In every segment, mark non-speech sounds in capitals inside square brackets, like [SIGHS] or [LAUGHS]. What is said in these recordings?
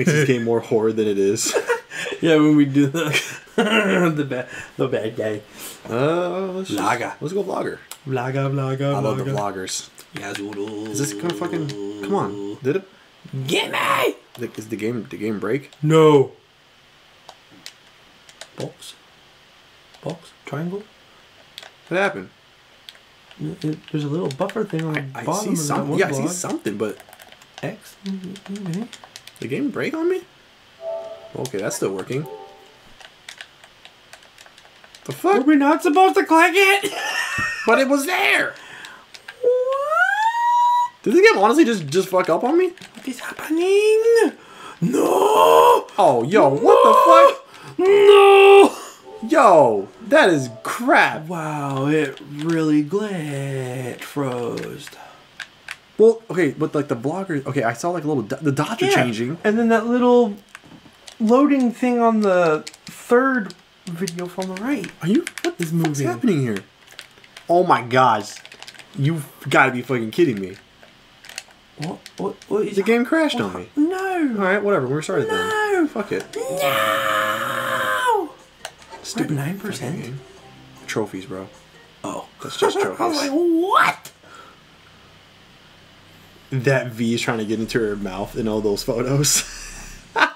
Makes this game more horror than it is. [LAUGHS] Yeah, when we do the [LAUGHS] the bad the bad guy. Uh, let's, just- Vlogger. let's go vlogger. Vlogger, vlogger, I love the vloggers. Yeah, Is this gonna fucking come on? Did it? Get me! like, Is the game the game break? No. Box. Box. Triangle. What happened? It- it- There's a little buffer thing on the I bottom see of that something. one Yeah, I see block. something, but X. Mhm. The game break on me. Okay, that's still working. The fuck? Were we not supposed to click it? [LAUGHS] But it was there. What? Did the game honestly just just fuck up on me? What is happening? No! Oh, yo, what the fuck? No! Yo, that is crap. Wow, it really glitch froze. Well, okay, but like the vloggers. Okay, I saw like a little the dots are changing. And then that little loading thing on the third video from the right. Are you? What is What's happening here? Oh my gosh, you gotta be fucking kidding me. What? What? What is The game crashed on me. No! All right, whatever. We're started then. No! Fuck it. No! Stupid nine percent. Trophies, bro. Oh, That's just trophies. I was trophies. like, what? That V is trying to get into her mouth in all those photos. [LAUGHS] all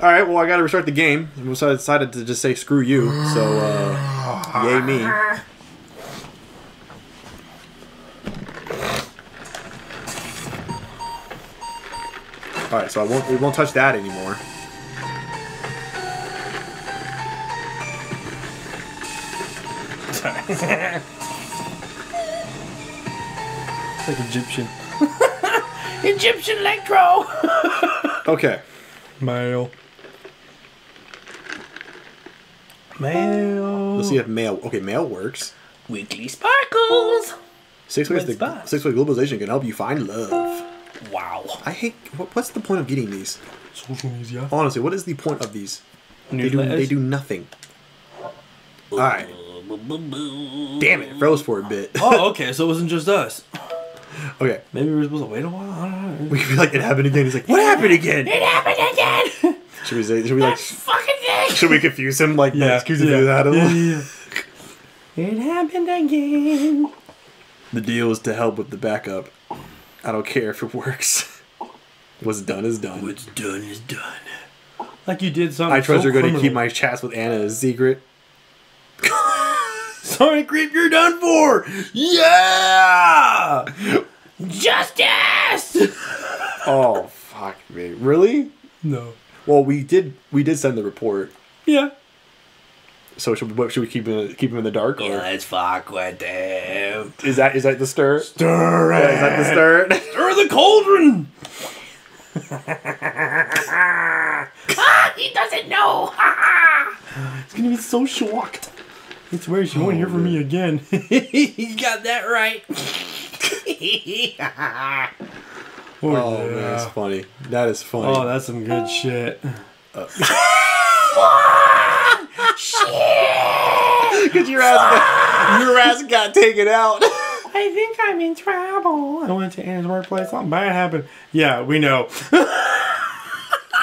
right, well, I got to restart the game. So I decided to just say screw you. So, uh, yay me. All right, so I won't. We won't touch that anymore. [LAUGHS] It's like Egyptian. [LAUGHS] Egyptian electro. [LAUGHS] Okay. Mail. Mail. Let's see if mail. Okay, mail works. Weekly sparkles. Six ways Red to six way globalization can help you find love. Wow. I hate. What, what's the point of getting these? Social media. Honestly, what is the point of these? They do. They do nothing. All right. Damn it, it froze for a bit. Oh, [LAUGHS] okay. So it wasn't just us. Okay. Maybe we're supposed to wait a while. I don't know. We could be like, it happened again. He's like, what happened again? It happened again. [LAUGHS] Should we say? Should we like? Fucking thing. Should we confuse him? Like, Yeah. excuse me, yeah. that yeah, yeah, yeah. It happened again. The deal is to help with the backup. I don't care if it works. [LAUGHS] What's done is done. What's done is done. Like you did something. I trust so you're going to keep my chats with Anna a secret. [LAUGHS] Sorry, Creep, you're done for! Yeah! Justice! [LAUGHS] Oh fuck me! Really? No. Well, we did. We did send the report. Yeah. So should we, should we keep him keep him in the dark, or let's fuck with them. is that is that the stir? Stir Yeah, is that the stir? [LAUGHS] Stir the cauldron! [LAUGHS] ah, he doesn't know! He's gonna be so shocked. It's swear she won't hear from me again. you got that right. [LAUGHS] oh, Oh man, yeah. that's funny. That is funny. Oh, that's some good shit. [LAUGHS] Because your ass, got, your ass got taken out. [LAUGHS] I think I'm in trouble. I went to Anna's workplace. Something bad happened. Yeah, we know.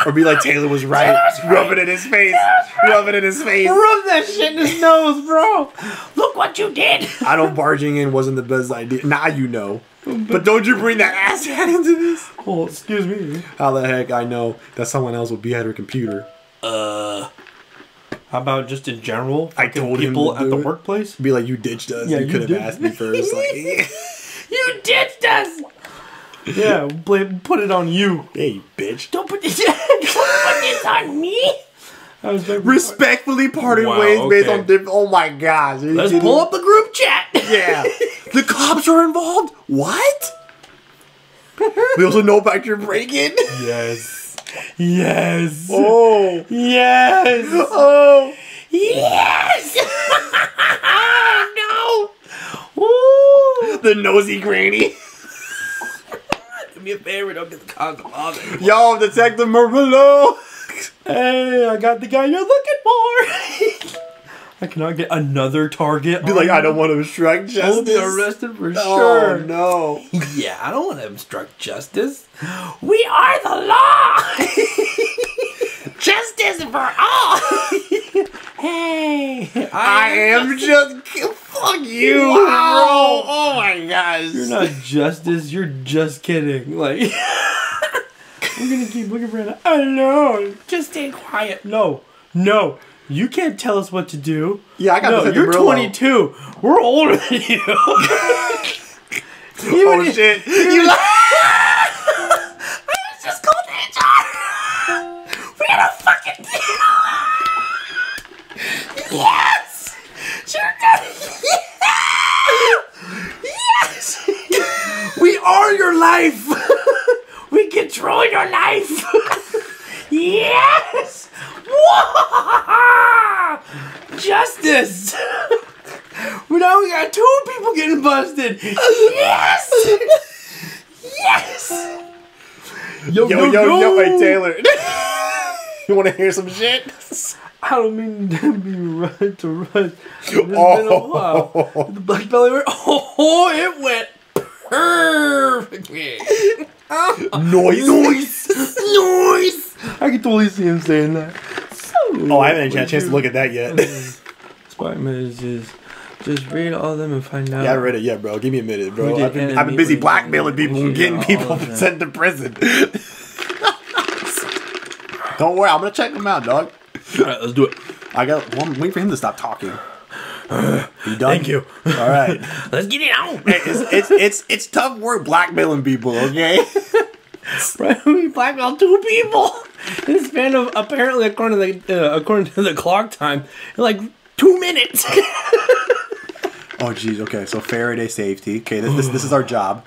Or be like Taylor was right. Rub it in his face. Rub it in his face. Rub that shit in his nose, bro. Look what you did. I know barging in wasn't the best idea. Now you know. But don't you bring that ass hat into this? Well, excuse me. How the heck I know that someone else would be at her computer? Uh, how about just in general? I told people to at the it. workplace. Be like, you ditched us. Yeah, you you could have asked me first. Like, [LAUGHS] [LAUGHS] You ditched us. Yeah, blame, put it on you. hey, you bitch. Don't put this. [LAUGHS] don't put this on me. I was like, Respectfully parting Wow, ways based on different. Oh my gosh. You Let's kidding? pull up the group chat. Yeah. [LAUGHS] the cops are involved? What? we also know about your break in? yes. Yes. Oh. Yes. Oh. Yes. [LAUGHS] oh no. Ooh. The nosy granny me a favor. Don't get the condom Yo, Detective Murillo. hey, I got the guy you're looking for. [LAUGHS] I cannot get another target. Be like, I don't want to obstruct justice. I'll be arrested for oh, sure. No. [LAUGHS] yeah, I don't want to obstruct justice. We are the law. [LAUGHS] justice for all hey, I am just fuck you, Wow. bro. Oh my gosh. You're not justice. You're just kidding. Like, [LAUGHS] we're gonna keep looking for it. Hello. Just stay quiet. No, no. You can't tell us what to do. Yeah, I got no, this you're Brillo. 22. We're older than you. [LAUGHS] Oh shit. You li- [LAUGHS] just called HR. We got a fucking deal. Yes. Sure does. Yes. We are your life. [LAUGHS] We control your life. Yes. Justice. Well, now we got two people getting busted. Yes. Yes. Yo, yo, yo, yo, hey Taylor. [LAUGHS] you want to hear some shit? I don't mean to be run to run. It's been a oh. while. The black belly went. Oh, it went perfectly. Noise. Noise, noise. I can totally see him saying that. So, Oh, I haven't had a chance to look at that yet. [LAUGHS] Spider-Man is just, just read all of them and find out. Yeah, I read it. Yeah, bro. Give me a minute, bro. I've been, I've been busy blackmailing people and getting people all of [LAUGHS] that. sent to prison. [LAUGHS] Don't worry, I'm gonna check them out, dog. All right, let's do it. I got. I'm waiting for him to stop talking. You done? Thank you. All right. [LAUGHS] Let's get it on. It's, it's it's it's tough work blackmailing people. Okay. [LAUGHS] Right, we blackmailed two people in the span of apparently according to the uh, according to the clock time, like two minutes. [LAUGHS] Oh, geez. Okay. So Faraday safety. Okay. This this, this is our job.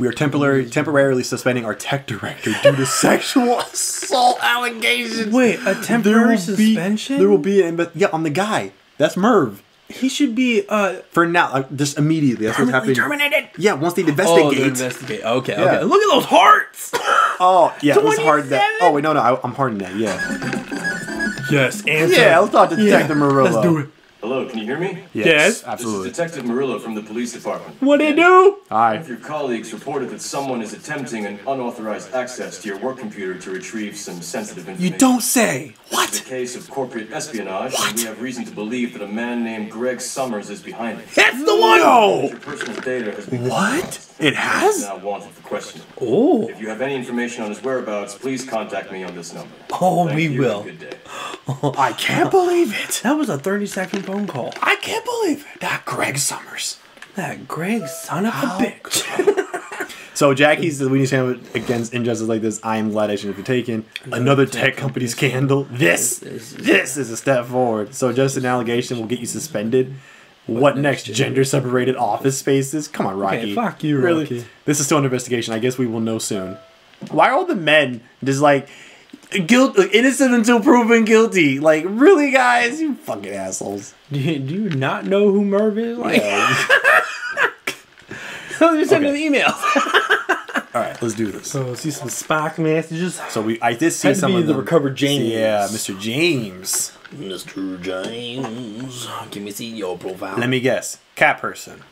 We are temporary temporarily suspending our tech director due to [LAUGHS] sexual assault allegations. Wait, a There will temporary be suspension? there will be an but yeah on the guy. That's Murv. he should be uh For now, uh, just immediately. That's what's happening. terminated. Yeah, once they Oh, investigate. they investigate. Okay, Yeah. okay. Look at those hearts. [LAUGHS] Oh, yeah, it was hard that. Oh wait, no, no, I, I'm hard in that. Yeah, yes, answer. yeah. Let's talk to Yeah, Detective Murillo. Let's do it. Hello, can you hear me? Yes, Yes. absolutely. This is Detective Murillo from the police department. What do you do? Hi. One of your colleagues reported that someone is attempting an unauthorized access to your work computer to retrieve some sensitive information. You don't say. It's a What? case of corporate espionage, and we have reason to believe that a man named Greg Summers is behind it. That's the one. No. Your personal data has been What? compromised. It He is has? now wanted for questioning. Oh, If you have any information on his whereabouts, please contact me on this number. oh, Thank we you, will. Good day. [LAUGHS] I can't believe it. That was a thirty-second phone call. I can't believe it. That Greg Summers. That Greg son of a bitch. [LAUGHS] So Jackie's the Weenie Sandwich against injustice like this. I am glad action has been taken. Another tech company scandal. This, this is a step forward. So just an allegation will get you suspended. What, next? Gender separated office spaces? Come on, Rocky. fuck you, really? Rocky. This is still an investigation. I guess we will know soon. Why are all the men just like guilt, innocent until proven guilty? Like, really, guys? You fucking assholes. do, [LAUGHS] you, do you not know who Murv is? Like, Yeah. you [LAUGHS] send Okay. him emails. [LAUGHS] all right, let's do this. So see some Spock messages. So we, I did see Had to some be of the them. recovered James. Yeah, Mr. James. Mr. James, can we see your profile? Let me guess. Cat person.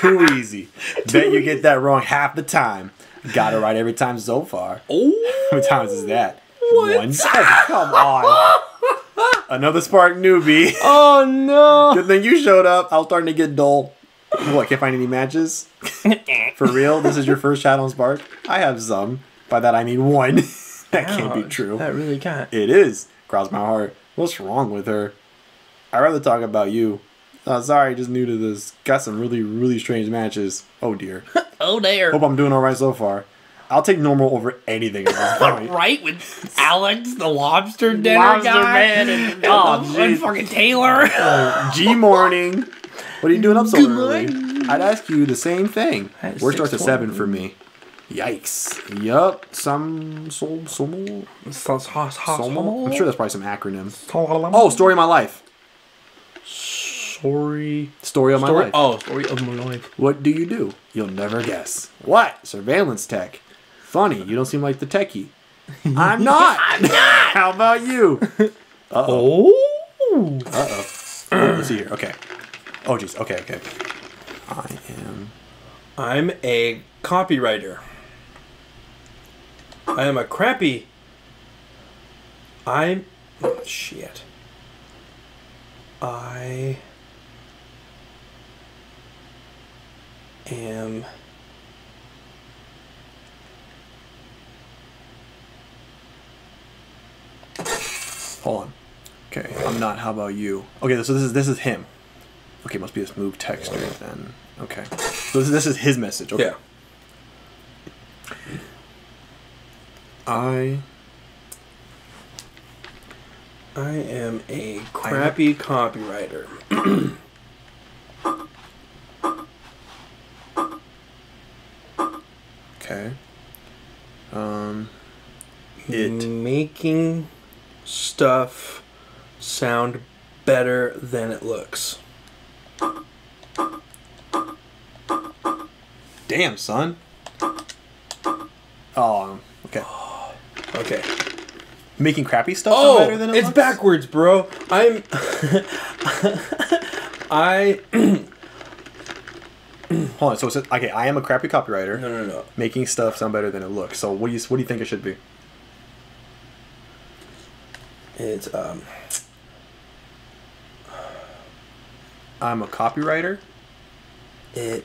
Too easy. Bet you get that wrong half the time. Got it right every time so far. [LAUGHS] Oh, How many times is that? What? One time. Come on. [LAUGHS] Another spark newbie. oh no! Good thing you showed up. I was starting to get dull. What? Can't find any matches? [LAUGHS] For real? This is your first chat on Spark? I have some. By that I mean one. that can't be true. That really can't. It is. Cross my heart. What's wrong with her? I'd rather talk about you. Uh, sorry, just new to this. Got some really, really strange matches. Oh dear. [LAUGHS] Oh there. Hope I'm doing alright so far. I'll take normal over anything at this [LAUGHS] point. Right with Alex, the lobster dinner Lobster guy, man and- [LAUGHS] oh, and jeez. fucking Taylor. G morning. What are you doing up so Good early? morning. I'd ask you the same thing. At Work starts at seven for me. Yikes. Yup. Some some some. some I'm sure that's probably some acronym. Oh, story of my life. Sorry. Story of my Story. life. Oh, story of my life. What do you do? You'll never guess. What? Surveillance tech. Funny, you don't seem like the techie. [LAUGHS] I'm not. I'm not. [LAUGHS] How about you? Oh. Uh-oh. Oh, [CLEARS THROAT] let's see here. Okay. Oh, jeez. Okay, okay. I am. I'm a copywriter. I am a crappy I'm shit. I am Hold on. Okay, I'm not. How about you? Okay, so this is this is him. Okay, must be this smooth texture then. Okay, so this, this is his message. Okay. yeah. I I am a crappy copywriter. [CLEARS THROAT] okay. Um, it making stuff sound better than it looks. damn son. Oh, um, okay. Okay. Making crappy stuff sound Oh, better than it it's looks? backwards, bro. I'm. [LAUGHS] I [CLEARS THROAT] Hold on. So it's okay. I am a crappy copywriter. no no no. Making stuff sound better than it looks. So what do you what do you think it should be? It's um. I'm a copywriter. It.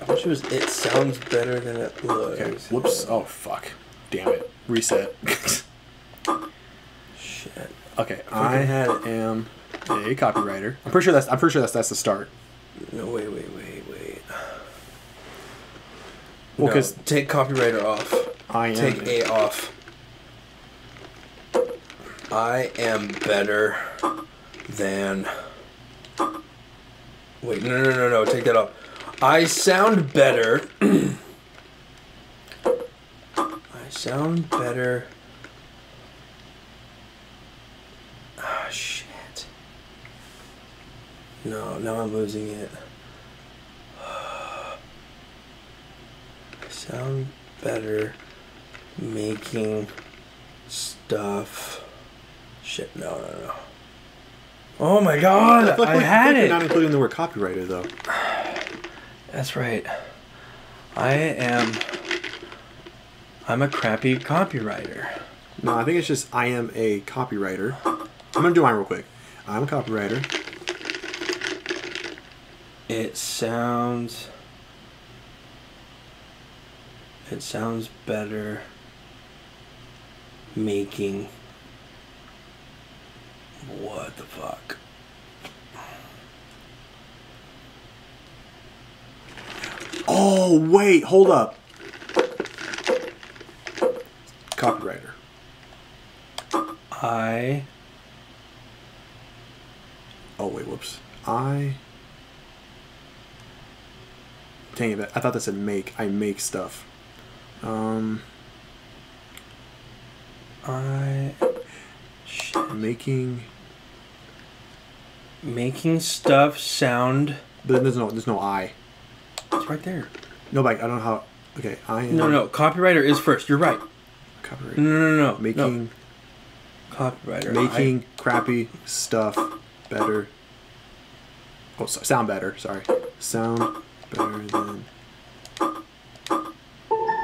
I wish it was. It sounds better than it looks. Okay. Whoops. Oh fuck. Damn it. Reset. Shit. okay. I had am a copywriter. I'm pretty sure that's I'm pretty sure that's that's the start. No wait wait wait wait. Well, No, because take copywriter off. I am. Take A off. I am better than. Wait, no, no, no, no, take that off. I sound better. [CLEARS THROAT] I sound better. Ah, shit. No, now I'm losing it. [SIGHS] I sound better making stuff. Shit, no, no, no. Oh my god, feel like I, had it. Not including the word copywriter though. That's right. I am. I'm a crappy copywriter. No, I think it's just I am a copywriter. I'm gonna do mine real quick. I'm a copywriter. It sounds. It sounds better making. What the fuck? Oh wait, hold up. Copywriter. I. Oh wait, whoops. I. Dang it! I thought that said make. I make stuff. Um, I. Making. Making stuff sound. But there's no. There's no I. It's right there. No, but I don't know how. Okay, I am. No, no, copywriter is first. You're right. Copywriter. No, no, no, no. Making. no. copywriter. Making crappy stuff better. Oh, so, sound better. Sorry. Sound better than.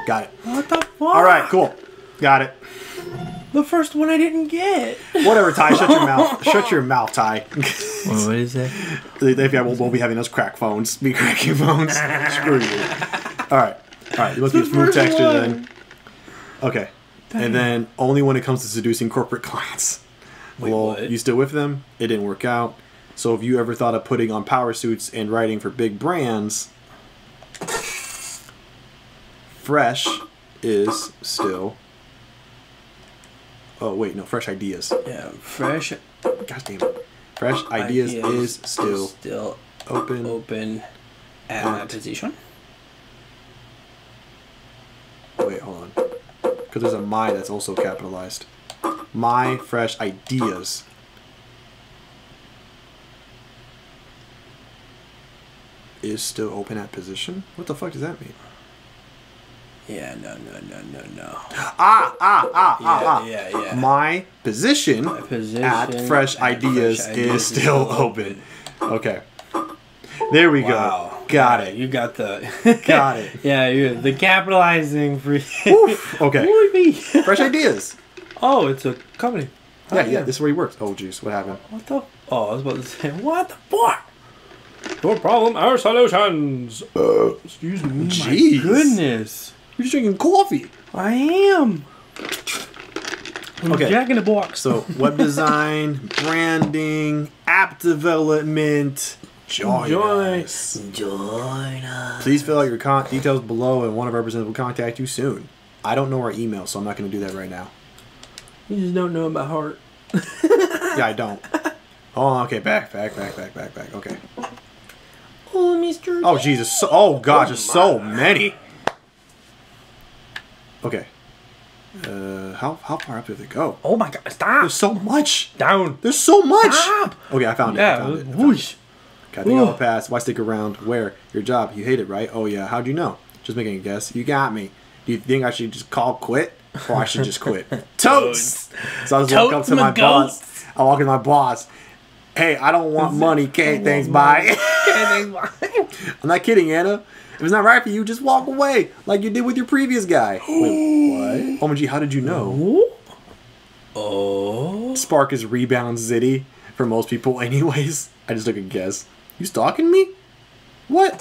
Got it. What the fuck? All right, cool. Got it. The first one I didn't get. Whatever, Ty. Shut your mouth. [LAUGHS] Shut your mouth, Ty. what is that? they, they won't, won't be having those crack phones. Be cracking phones. Screw you. All right. All right. You must be a smooth texture one. then. Okay. And then only when it comes to seducing corporate clients. Wait, well, what? you still with them? It didn't work out. So if you ever thought of putting on power suits and writing for big brands, Fresh is still. Oh wait, no, Fresh Ideas. Yeah, fresh God damn it. Fresh Ideas, is still still open. open at my At- position. Wait, hold on. Because there's a my that's also capitalized. My fresh ideas. Is still open at position? What the fuck does that mean? Yeah, no, no, no, no, no. Ah, ah, ah, ah, ah. Yeah, yeah, yeah. My position, My position at Fresh at Ideas Fresh is Ideas still is open. Okay. There we Wow. Got it. You got the. [LAUGHS] Got it. [LAUGHS] yeah, you the capitalizing for. Oof. Okay. [LAUGHS] Fresh ideas. Oh, it's a company. Yeah, yeah. This is where he works. Oh, jeez. What happened? What the? Oh, I was about to say, what the fuck? Your problem, our solutions. Uh, Excuse me. Jeez. My goodness. You're drinking coffee. I am. I'm Okay. Jack in the box. So, web design, branding, app development. Join, Join. us. join us. Please fill out your con- details below, and one of our representatives will contact you soon. I don't know our email, so I'm not going to do that right now. You just don't know about heart. [LAUGHS] Yeah, I don't. Oh, okay. Back, back, back, back, back, back. Okay. Oh, Mr. Oh, Jesus. So, oh, gosh, there's so many. Okay. Uh, how how far up do they go? Oh my God! Stop. There's so much. Down. There's so much. Stop. Okay, I found it. I Yeah. found it. I found it. Whoosh. Got the all Ooh. pass. Why stick around? Where? Your job. You hate it, right? Oh yeah. How'd you know? Just making a guess. You got me. Do you think I should just call quit, or I should just quit? [LAUGHS] Totes. So I just walk up to my my boss. I walk in my boss. Hey, I don't want [LAUGHS] money. Okay, thanks. Bye. Okay, thanks. Bye. I'm not kidding, Anna. If it's not right for you, just walk away, like you did with your previous guy. [GASPS] Wait, what? Oh, OMG, how did you know? Oh. oh. Spark is rebound Zitty for most people, [LAUGHS] anyways. I just took a guess. You stalking me? What?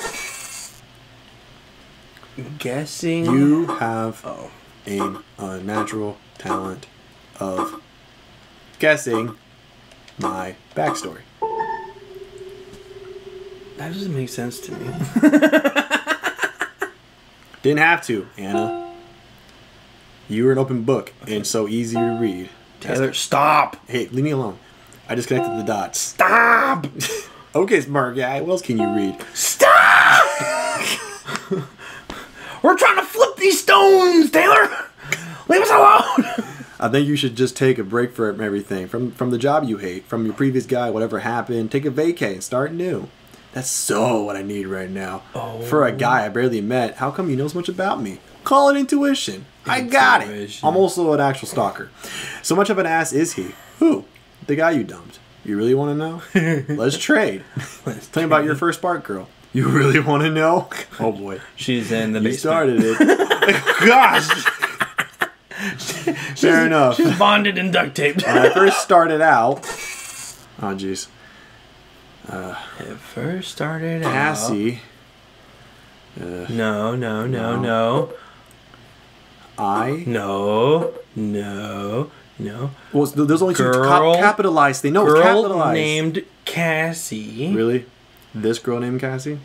Guessing. You have Oh. an unnatural talent of guessing my backstory. That doesn't make sense to me. [LAUGHS] Didn't have to, Anna. You were an open book and so easy to read. Taylor, stop. Hey, leave me alone. I just connected the dots. Stop. [LAUGHS] Okay, smart guy. What else can you read? Stop. [LAUGHS] We're trying to flip these stones, Taylor. Leave us alone. [LAUGHS] I think you should just take a break from everything, from from the job you hate, from your previous guy, whatever happened. Take a vacay and start new. That's so what I need right now. Oh. For a guy I barely met, how come you know so much about me? Call it intuition. I got it. I'm also an actual stalker. So much of an ass is he? Who? The guy you dumped. You really want to know? [LAUGHS] Let's trade. Tell me about your first spark girl. You really want to know? Oh boy. She's in the You basement. started it. [LAUGHS] Gosh. Fair enough. She's bonded and duct taped. When I first started out, [LAUGHS] oh jeez, Uh, it first started out. Cassie, uh, No, no, no, No. no, I no, no, no. well, there's only two Girl- cap- capitalized thing. No, it's Girl capitalized. named Cassie. really? This girl named Cassie?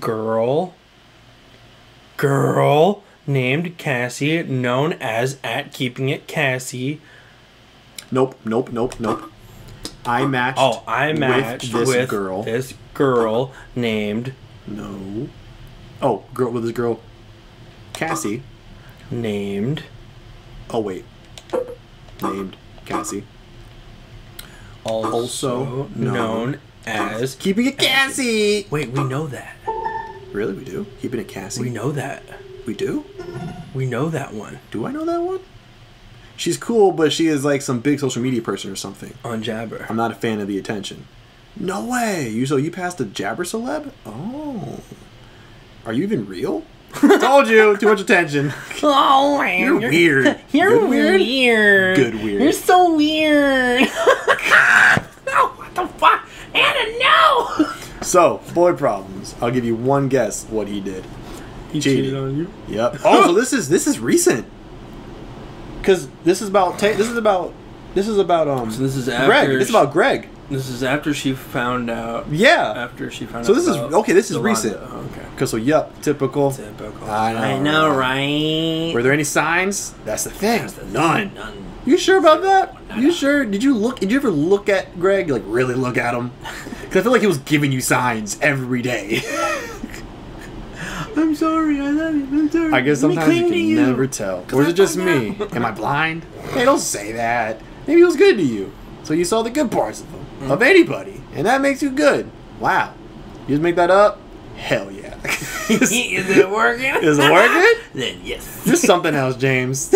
Girl. Girl named Cassie, known as at keeping it Cassie. Nope, nope, nope, nope. I oh, matched. Oh, I matched with with, this girl. This girl named No. Oh, girl with this girl, Cassie. named Oh wait, named Cassie. also, Also known known as. Keeping it Cassie. Wait, we know that. Really, we do. Keeping it Cassie. We know that. We do. We know that one Do I know that one? She's cool, but she is like some big social media person or something. on Jabber. I'm not a fan of the attention. No way. You so you passed a jabber celeb? Oh. Are you even real? [LAUGHS] Told you. Too much attention. [LAUGHS] Oh man, You're weird. [LAUGHS] You're Good weird? weird. Good weird. You're so weird. no, what the fuck, Anna? No. So, boy problems. I'll give you one guess what he did. He cheated on you. Yep. Oh, so this is this is recent. Cause this is about ta- this is about this is about um So this is Greg. after This is about Greg. This is after she found out. Yeah. After she found So out. So this is- okay, this is Yolanda. recent. Okay. Cause so yep, typical. Typical. I know, right? Were there any signs? That's the thing. None. None. You sure about that? You sure? Did you look? Did you ever look at Greg? Like really look at him? [LAUGHS] Because I feel like he was giving you signs every day. [LAUGHS] I'm sorry. I love you. I'm sorry. I guess Let me sometimes you cling can you. never tell. Or is it just me? Am I blind? [LAUGHS] Hey, don't say that. Maybe he was good to you, so you saw the good parts of him, Mm. of anybody, and that makes you good. Wow. You just make that up? Hell yeah. [LAUGHS] [LAUGHS] is it working? Is it working? then yes. You're something else, James.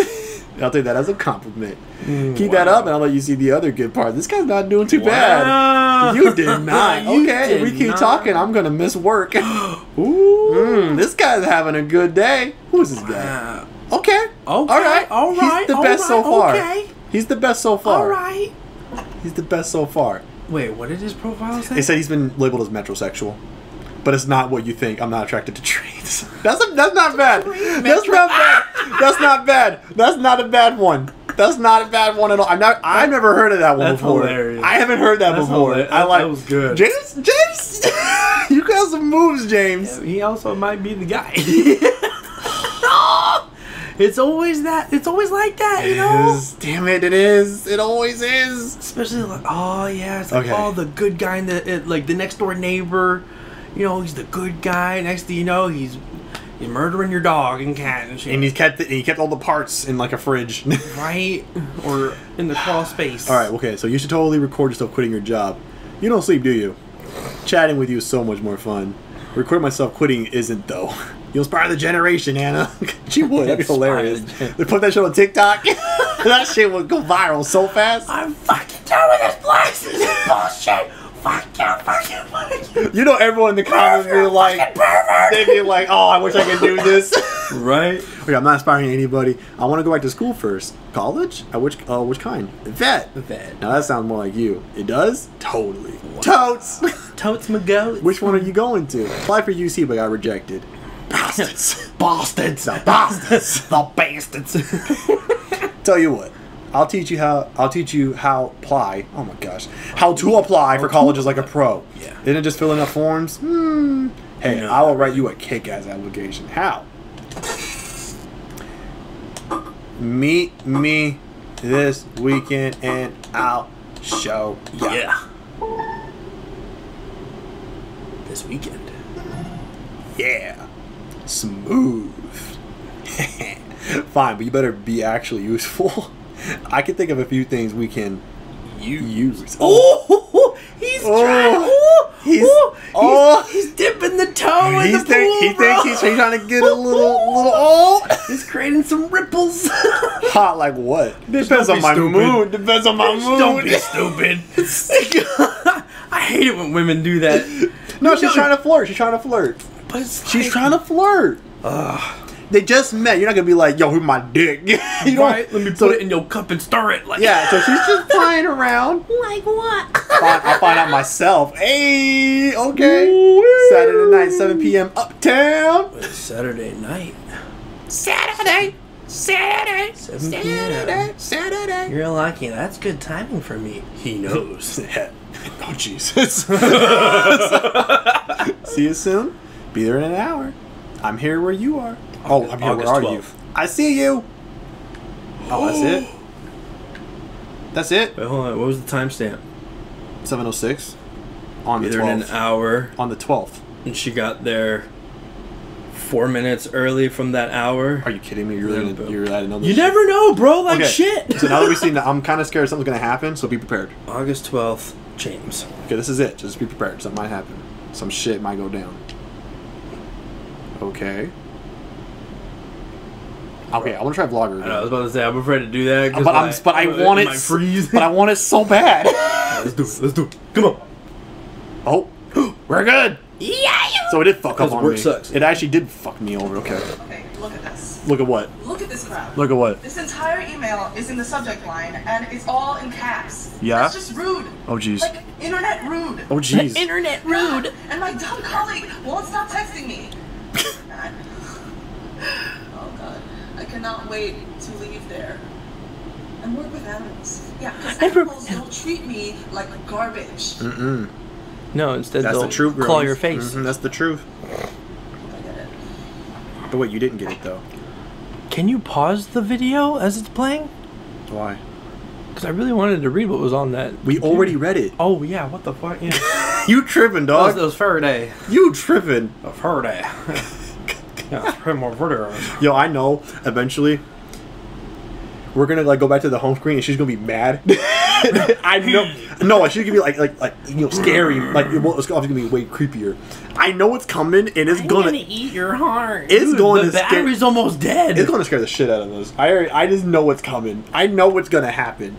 I'll take that as a compliment. Keep that up, and I'll let you see the other good part. This guy's not doing too bad. You did [LAUGHS] not. You okay, if we keep not. talking, I'm gonna miss work. [GASPS] Ooh. Mm, this guy's having a good day. Who's this guy? Okay. Okay, All right. all right, He's the best so far. okay. He's the best so far. all right. He's the best so far. Wait, what did his profile say? They said he's been labeled as metrosexual, but it's not what you think. I'm not attracted to [LAUGHS] trains. That's a, that's not bad. That's not bad. That's not bad. That's not a bad one. That's not a bad one at all. I've not. I've never heard of that one That's before. hilarious. I haven't heard that That's before. hilarious. I like. That was good. James. James. [LAUGHS] you got some moves, James. he also might be the guy. [LAUGHS] [LAUGHS] it's always that. It's always like that, you know. is. Damn it! It is. It always is. Especially like, oh yeah, it's like Okay. oh the good guy in the it, like the next door neighbor. You know, he's the good guy. Next thing you know, he's he's murdering your dog and cat and shit. And he kept. The, he kept all the parts in like a fridge. [LAUGHS] right or in the crawl space. All right, okay, so you should totally record yourself quitting your job. You don't sleep, do you? Chatting with you is so much more fun. Recording myself quitting isn't, though. [LAUGHS] You'll inspire the generation, Anna. [LAUGHS] she would. That'd be hilarious. the gen- They put that shit on TikTok. that shit would go viral so fast. I'm fucking done with this place. This is bullshit. Fuck you, fuck you, fuck you. You know, everyone in the comments be like, they'd be like, oh, I wish I could do this. [LAUGHS] Right? okay, I'm not inspiring anybody. I want to go back to school first. College? At which, uh, which kind? Vet. Vet. Now that sounds more like you. It does? Totally. Totes. [LAUGHS] Totes my goats. Which one are you going to? Apply for UC but got rejected. Bastards. [LAUGHS] bastards? The bastards. the bastards. Tell you what. I'll teach you how I'll teach you how apply. Oh my gosh. How to apply for colleges like a pro. Yeah. Isn't it just filling out forms? Hmm. Hey, No. I will write you a kick ass application. How? Meet me this weekend and I'll show ya. yeah. This weekend. Yeah. Smooth. [LAUGHS] Fine, but you better be actually useful. [LAUGHS] [LAUGHS] I can think of a few things we can use. Oh, he's Oh. trying. Oh, He's- oh, he's, oh. he's dipping the toe in He's the think, pool, he bro. thinks he's, trying to get a little, little, oh, He's creating some ripples. [LAUGHS] hot like what? Depends on my stupid. mood. Depends on my mood. Don't be stupid. [LAUGHS] I hate it when women do that. No, You she's know- trying to flirt. She's trying to flirt. But She's trying to flirt. They just met. You're not gonna be like, yo, who's my dick? [LAUGHS] you don't- Right? Let me so- put it in your cup and stir it. Like Yeah, so she's just [LAUGHS] playing around. like what? Find- I'll find out myself. Hey, okay. Saturday night, 7 p.m. Uptown. Saturday night. Saturday. Saturday. Saturday. Saturday. You're lucky. That's good timing for me. He knows. [LAUGHS] oh, Jesus. See you soon. Be there in an hour. I'm here where you are. Oh, I'm here. August where are you? 12th. I see you. Oh, that's it. That's it. Wait, hold on. What was the timestamp? 706 on the Either in an 12th. hour, On the 12th. and she got there four minutes early from that hour. Are you kidding me? You're really, Yeah, really know You shit? never know, bro. Like Okay, shit. so now that we've [LAUGHS] seen that, I'm kind of scared something's gonna happen. So be prepared. August twelfth, James. Okay, this is it. Just be prepared. Something might happen. Some shit might go down. Okay. Okay, I want to try vlogger. I, know, I was again. about to say I'm afraid to do that. But I'm, my- but I want it. might freeze. But I want it so bad. [LAUGHS] let's do it. Let's do it. Come on. Oh, [GASPS] we're good. Yeah. So it did fuck up on work me. sucks. It actually did fuck me over. Okay. Okay, look at this. Look at what? Look at this crap. Look at what? This entire email is in the subject line and it's all in caps. Yeah? That's just rude. Oh jeez. Like internet rude. Oh jeez. Internet rude. And my dumb colleague won't stop texting me. [LAUGHS] God. oh god. I cannot wait to leave there. And work with animals. Yeah, because And pro- don't treat me like garbage. Mm-mm. No, instead That's they'll the truth. claw your face. Mhm, that's the truth. I get it. But wait, you didn't get it though. Can you pause the video as it's playing? Why? Because I really wanted to read what was on that. We computer. already read it. Oh yeah, what the fuck? [LAUGHS] Yeah. You tripping, was, dog? that was Faraday. You tripping? Of Faraday. [LAUGHS] yeah, pretty more Faraday. [LAUGHS] Yo, I know. Eventually, we're gonna like go back to the home screen, and she's gonna be mad. [LAUGHS] I know. No, I should give you like like like you know scary. Like it was obviously gonna be way creepier. I know it's coming, and it's I'm gonna, gonna eat your heart. It's Dude, going the to scare- battery's almost dead. it's gonna scare the shit out of us. I I just know what's coming. I know what's gonna happen.